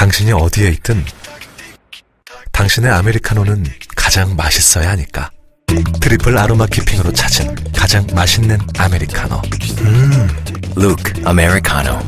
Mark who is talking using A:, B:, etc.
A: 당신이 어디에 있든 당신의 아메리카노는 가장 맛있어야 하니까. triple aroma keeping으로 찾은 가장 맛있는 아메리카노.
B: 음, LOOKAS 아메리카노.